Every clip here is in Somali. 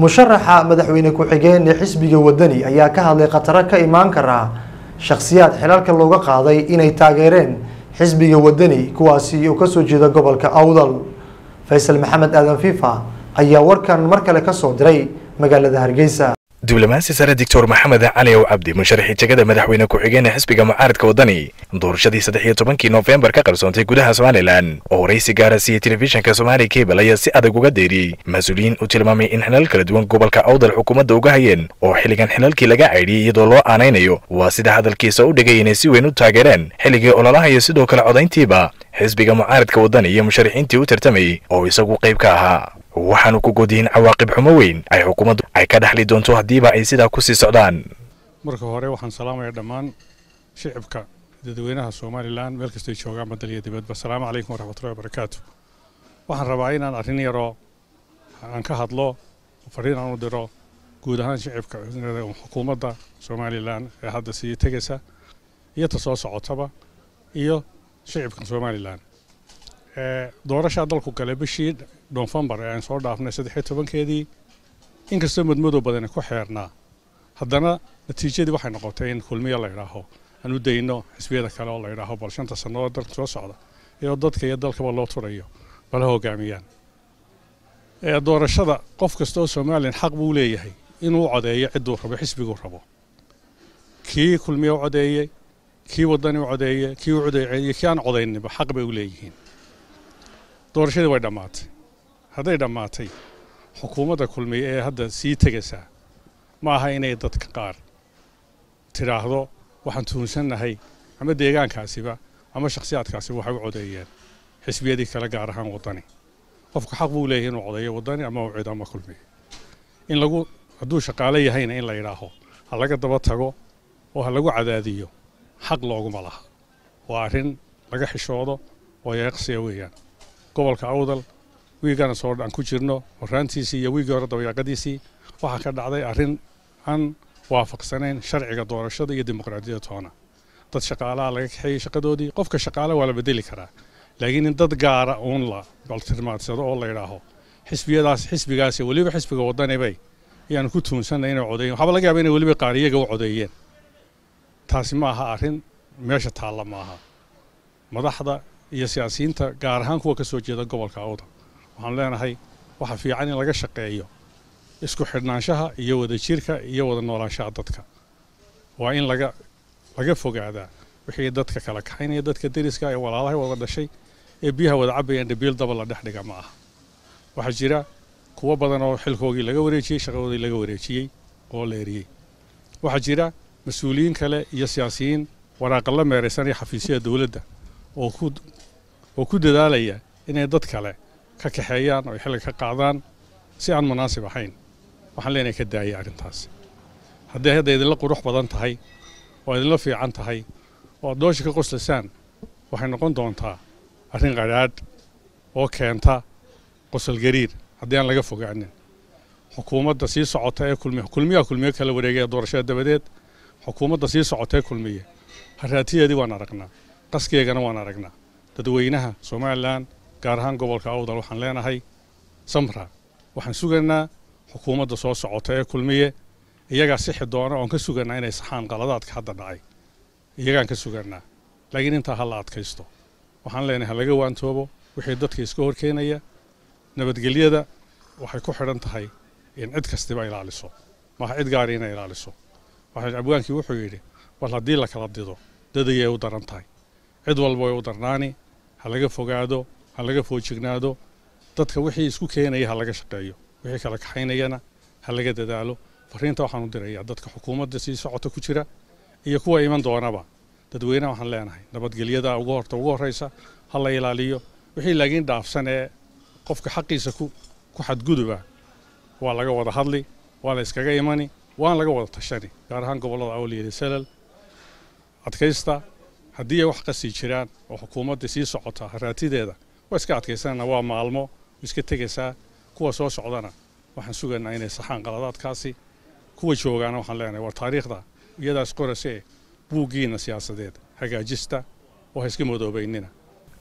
musharaxa madaxweyne ku-xigeen ee xisbiga wadani ayaa ka hadlay khataro ka imaan kara shakhsiyaad xilalka looga qaaday inay taageereen xisbiga wadani kuwaasi oo ka soo jeeda gobolka awdal. Faysal maxamed aadan fifa ayaa warkan mar kale ka soo diray magaalada hargeysa diblomaasi sare doctor maxamed cali ow cabdi musharaxii jegada madaxweyne ku-xigeen ee xisbiga mucaaradka wadani doorashadii saddex iyo tobankii noofembar ka qarsoontay gudaha somalilan. Oo waraysi gaara siiyey telefishinka somaali cable ayaa si adag uga deeriyey mas'uuliyiin u tilmaamay in xilal kala duwan gobolka awdal xukuumadda uga hayeen oo xilligan xilalkii laga caydhiyey iyadoo loo aanaynayo waa sida hadalkiisa u dhigay inay si weyn u taageereen. Xilligii ololaha iyo sidoo kale codayntiiba xisbiga mucaaradka wadani iyo musharaxiintii u tartamayey oo isagu qayb ka ahaa. Waxaanu ku godiyin cawaaqib xumo weyn. Ay xukuumaddu ay ka dhexli doonto haddiiba ay sidaa ku sii socdaan. Marka hore waxaan salaamayaa dhammaan shicibka dadweynaha somalilan meel kastay joogaan badal iyo dibadba. Asalaamu calaykum waraxmatullahi wabarakaatu waxaan rabaa inaan arrin yaroo aan ka hadlo fariin aan u diro guud ahaan shicibka xukuumadda somalilan ee hadda sii tegaysa iyo ta soo socotaba iyo shicibka somalilan doorashaa dalku galay bishii noofembar ee aan soo dhaafnay saddexiyo tobankeedii. Inkastoo madmadow badani ku xeernaa haddana natiijadii waxay noqotay in kulmiya la idhaaho aan u dayno xisbiyada kale oo la idhaaho bal shanta sannadood dalka soo socda iyadoo dadka iyo dalkaba loo turayo bala hogaamiyaan. Doorashada qof kasta oo somalilan xaq buu leeyahay inuu codeeyo cidduu rabo xisbiguu rabo. Kii kulmiya u codeeyey kii wadani u codeeyey kii u codeeyey kii aan codayninba xaq bay u leeyihiin. Doorashadii way dhammaatay. Hadday dhammaatay xukuumadda kulmiye ee hadda sii tegaysaa ma aha inay dadka qaar tidhaahdo waxaan tuhunsannahay ama deegaankaasiba ama shakhsiyaadkaasiba waxay u codeeyeen xisbiyadii kale gaar ahaan waddani. Qofku xaq buu leeyahay inuu codeeyo waddani ama u cido ama kulmiye in lagu hadduu shaqaale yahayna in la yidhaaho ha laga daba tago oo ha lagu cadaadiyo xaq looguma laha waa arrin laga xishoodo oo yeeqsiya weeyaan. Gobolka awdal wiigana soo aan ku jirno horaantiisii iyo wiigii hore dabayaaqadiisii waxaa ka dhacday arrin aan waafaqsanayn sharciga doorashada iyo dimuqraadiyadda toona. Dad shaqaalaha laga kaxeeyey shaqadoodii qofka shaqaale waa la bedeli karaa. Laakiin in dad gaara uun la baltirmaadsado oo la yidhaaho xisbiyadaas xisbigaasi weliba xisbiga wadanibay ayaanu ku tuunsanay inay codeeyeen. Waxaaba laga yaaba inay weliba qaar iyaga u codeeyeen taasi ma aha arrin meesha taalla ma aha madaxda iyo siyaasiyiinta gaar ahaan kuwa ka soo jeeda gobolka awdal waxaan leenahay waxa fiican in laga shaqeeyo isku xidhnaanshaha iyo wadajirka iyo wada noolaanshaha dadka. Waa in laga laga fogaadaa wixii dadka kala kaxaynaya dadka deriska ee walaalahay wada dhashay ee biyaha wada cabayaan dhabiil daba la dhex ma aha. Waxaa jira kuwo badan oo xilkoogii laga wareejiyey shaqadoodii laga wareejiyey oo la eriyey. Waxaa jira mas'uuliyiin kale iyo siyaasiyiin waraaqalla meeraysanaya xafiisyada dowladda oo ku dadaalaya inay dad kale ka kaxeeyaan oo ay ka qaadaan si aan munaasib ahayn. Waxaan leenahay ka daaya arrintaasi. Hadday hadda idinla qurux badan tahay oo idinla fiican tahay oo aad doosha ka qoslasaan waxay noqon doontaa arrin qadhaadh oo keenta qosol gariir haddii aan laga fogaanin xukuumadda sii socota ee kulmiye kulmiyaa kulmiye kala wareegaya doorashada dabadeed xukuumadda sii socota ee kulmiye. Haraatiyeedii waan aragnaa qaskeegana waan aragnaa dadweynaha somalilan gaar ahaan gobolka awdal waxaan leenahay samra waxaan sugaynaa xukuumadda soo socota ee kulmiye. Iyagaa sixi doona oon ka suganaa inay saxaan qaladaadka hadda dhacay. Iyagaan ka suganaa laakiin intaa ha la adkaysto. Waxaan leenahay ha laga waantoobo. Wixii dadka iska horkeenaya nabadgelyada waxay ku xidhan tahay in cid kastiba ilaaliso. Maaha cid gaari inay ilaaliso waxaa wuxuu yidhi bal haddii la kala dido dadayay u daran tahay cid walba way u darnaani ha laga fogaado ha laga foojignaado. Dadka wixii isku keenaya ha laga shaqeeyo wixii kala kaxaynayana ha laga dadaalo. Fariinta waxaan dirayaa dadka xukuumadda sii socota ku jira iyo kuwa iman doonaba. Dadweynaha waxaan leenahay nabadgelyada ugu horta ugu horreysa ha la ilaaliyo. Wixii laakiin dhaafsan ee qofka xaqiisa ku xadguduba waa laga wada hadli waa la iskaga imani waan laga wada tashani gaar ahaan gobollada awliyeeda salal adkaysta haddii ay wax qasii jiraan oo xukuumadda sii socota haraatideeda waa iska adkaysanana waa maalmo. Iska tegaysaa. Kuwa soo socdana waxaan sugaynaa inay saxaan qaladaadkaasi kuwa joogaana waxaan leenahay war taariikhda iyadaas qorase buuggiina siyaasadeed hagaajista oo ha iska madoobaynina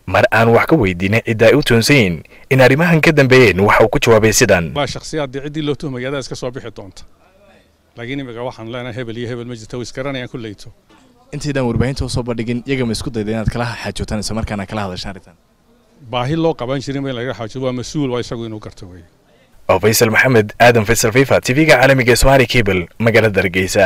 mar aan wax ka weydiinay cidda ay u toonsayin in arrimahan ka dambeeyeen waxa uu ku jawaabay sidan. Waa shakhsiyaadii ciddii loo tuhmaya adaa iska soo bixi doonta laakiin imika waxaan leenahay hebel iyo hebel ma jirta way isgaranayaan kulleyto intaydaan warbaahinta u soo bandhigin iyaga ma isku dayda inaad kala xaajootaan isla markaana kala hadashaan arrintan baahi loo qaban jirin in laga xaajo waa mas'uul waa isagu inuu garto weeye oo faysal maxamed aadan faysal fifa tv-ga caalamiga ee somaali cable magaalada hargeysa